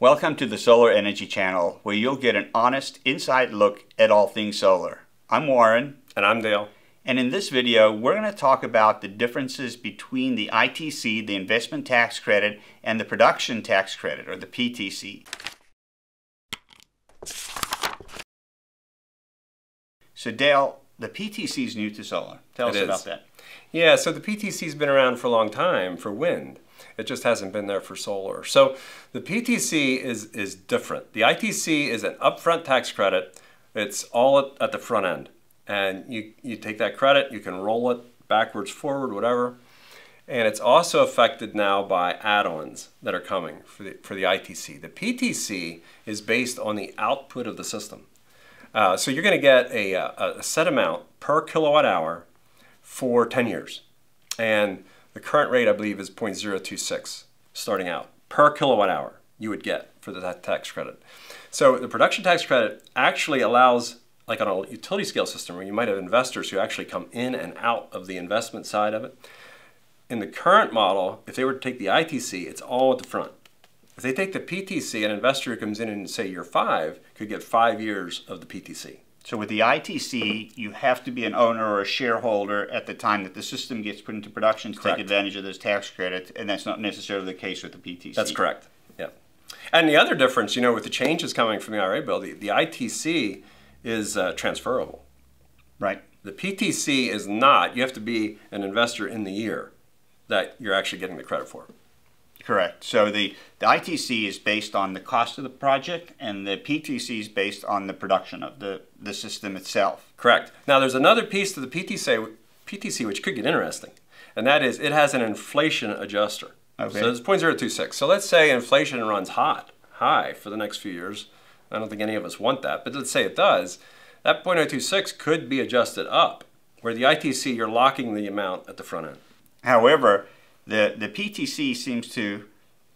Welcome to the Solar Energy Channel, where you'll get an honest, inside look at all things solar. I'm Warren. And I'm Dale. And in this video, we're going to talk about the differences between the ITC, the investment tax credit, and the production tax credit, or the PTC. So Dale, the PTC is new to solar. Tell It us is. about that. Yeah, so the PTC's been around for a long time for wind. It just hasn't been there for solar. So the PTC is is different. The ITC is an upfront tax credit. It's all at, at the front end. And you, you take that credit, you can roll it backwards, forward, whatever. And it's also affected now by add-ons that are coming for the, for the ITC. The PTC is based on the output of the system. Uh, so you're going to get a, a, a set amount per kilowatt hour for 10 years. And the current rate, I believe, is 0.026 starting out per kilowatt hour you would get for the, that tax credit. So the production tax credit actually allows, like on a utility scale system where you might have investors who actually come in and out of the investment side of it. In the current model, if they were to take the ITC, it's all at the front. If they take the PTC, an investor who comes in in say year five could get five years of the PTC. So with the ITC, you have to be an owner or a shareholder at the time that the system gets put into production to Correct. take advantage of those tax credits, and that's not necessarily the case with the PTC. That's correct. Yeah. And the other difference, you know, with the changes coming from the IRA bill, the, the ITC is uh, transferable. Right. The PTC is not. You have to be an investor in the year that you're actually getting the credit for. Correct. So the, the ITC is based on the cost of the project, and the PTC is based on the production of the, the system itself. Correct. Now, there's another piece to the PTC, PTC which could get interesting, and that is it has an inflation adjuster. Okay. So it's 0.026. So let's say inflation runs hot, high for the next few years. I don't think any of us want that, but let's say it does. That 0.026 could be adjusted up, where the ITC, you're locking the amount at the front end. However, the, the PTC seems to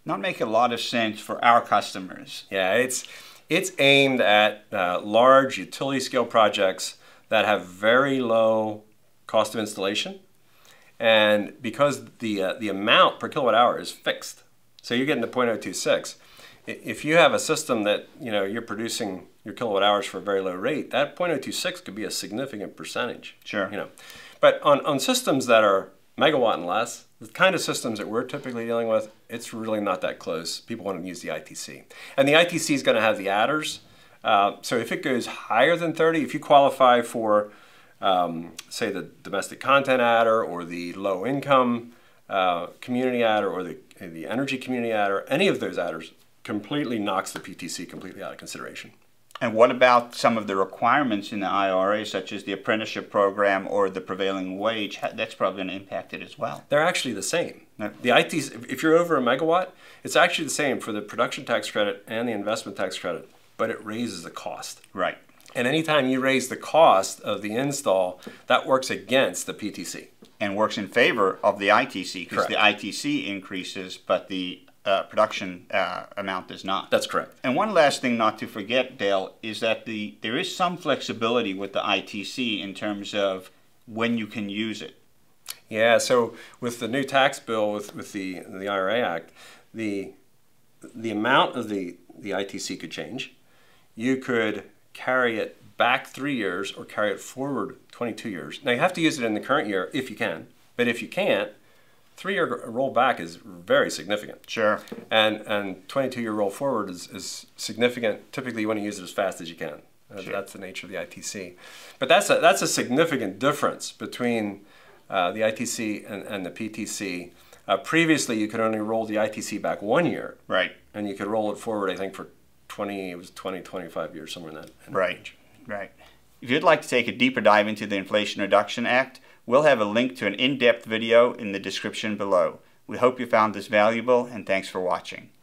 not make a lot of sense for our customers. Yeah, it's it's aimed at uh, large utility scale projects that have very low cost of installation, and because the uh, the amount per kilowatt hour is fixed, so you're getting to 0.026. If you have a system that you know you're producing your kilowatt hours for a very low rate, that 0.026 could be a significant percentage. Sure. You know, but on on systems that are megawatt and less, the kind of systems that we're typically dealing with, it's really not that close. People want to use the ITC. And the ITC is going to have the adders. Uh, so if it goes higher than 30, if you qualify for, um, say, the domestic content adder or the low income uh, community adder or the, the energy community adder, any of those adders completely knocks the PTC completely out of consideration. And what about some of the requirements in the IRA, such as the apprenticeship program or the prevailing wage? That's probably going to impact it as well. They're actually the same. The ITC, if you're over a megawatt, it's actually the same for the production tax credit and the investment tax credit, but it raises the cost. Right. And anytime you raise the cost of the install, that works against the PTC. And works in favor of the ITC because the ITC increases, but the uh, production uh, amount does not. That's correct. And one last thing not to forget, Dale, is that the there is some flexibility with the ITC in terms of when you can use it. Yeah, so with the new tax bill with, with the the IRA Act, the the amount of the, the ITC could change. You could carry it back three years or carry it forward 22 years. Now you have to use it in the current year if you can, but if you can't, three year roll back is very significant. Sure. And and 22 year roll forward is, is significant. Typically, you want to use it as fast as you can. Uh, Sure. That's the nature of the ITC. But that's a, that's a significant difference between uh, the ITC and, and the PTC. Uh, previously, you could only roll the ITC back one year, Right. and you could roll it forward, I think, for 20, it was 20, 25 years, somewhere in that, in Right. range. Right. If you'd like to take a deeper dive into the Inflation Reduction Act, we'll have a link to an in-depth video in the description below. We hope you found this valuable and thanks for watching.